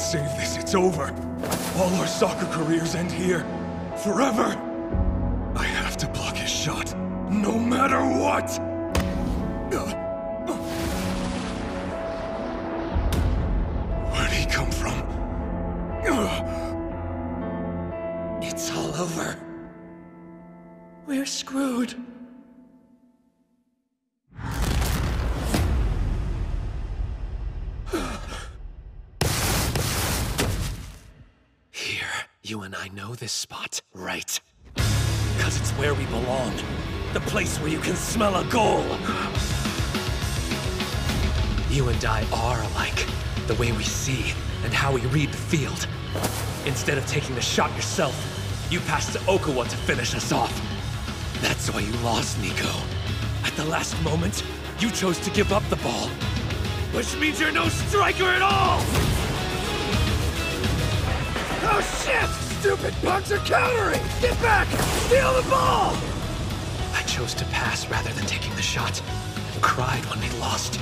don't save this, it's over. All our soccer careers end here. Forever. I have to block his shot. No matter what! Where'd he come from? It's all over. We're screwed. You and I know this spot, right? Because it's where we belong. The place where you can smell a goal. You and I are alike. The way we see and how we read the field. Instead of taking the shot yourself, you passed to Okawa to finish us off. That's why you lost, Niko. At the last moment, you chose to give up the ball. Which means you're no striker at all! Oh shit! Stupid punks are countering! Get back! Steal the ball! I chose to pass rather than taking the shot, and cried when we lost.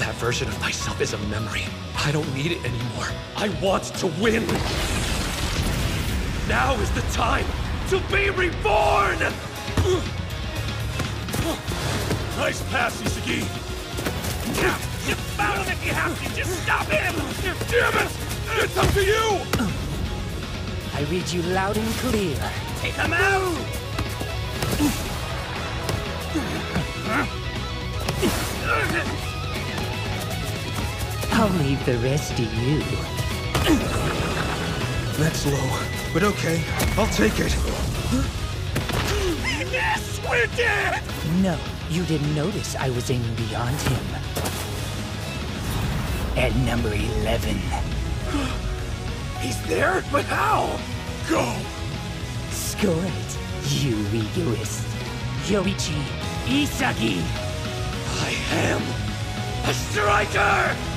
That version of myself is a memory. I don't need it anymore. I want to win! Now is the time to be reborn! Nice pass, Isagi! You foul him if you have to! Just stop him! Damn it! It's up to you! I read you loud and clear. Take him out! I'll leave the rest to you. That's low, but okay. I'll take it. Yes, we're dead! No, you didn't notice I was aiming beyond him. At number 11. He's there? But how? Go! Score it, you egoist. Yoichi Isagi! I am a striker!